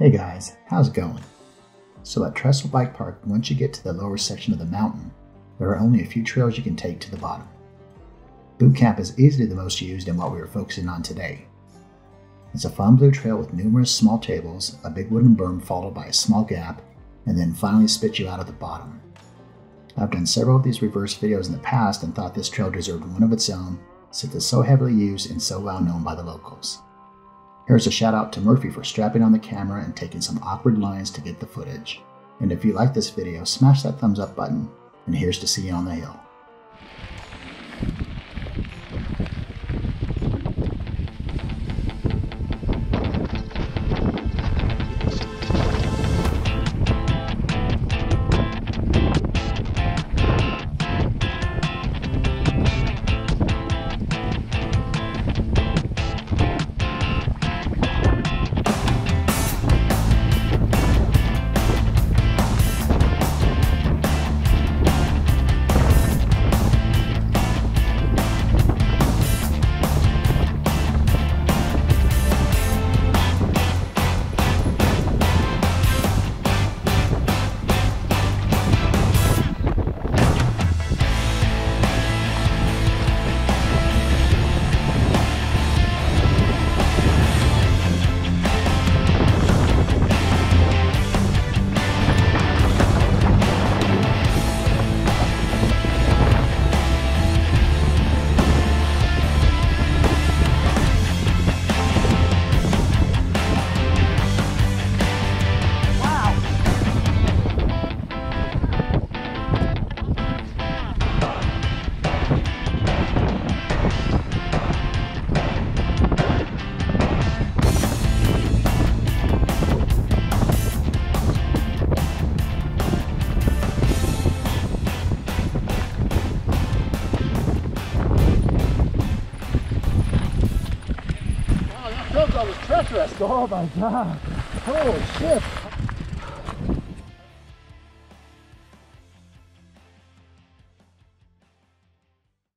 Hey guys, how's it going? So at Trestle Bike Park, once you get to the lower section of the mountain, there are only a few trails you can take to the bottom. Boot Camp is easily the most used in what we are focusing on today. It's a fun blue trail with numerous small tables, a big wooden berm followed by a small gap, and then finally spit you out at the bottom. I've done several of these reverse videos in the past and thought this trail deserved one of its own since it's so heavily used and so well known by the locals. Here's a shout out to Murphy for strapping on the camera and taking some awkward lines to get the footage. And if you like this video, smash that thumbs up button, and here's to see you on the hill. That was treacherous. Oh my god. Holy shit.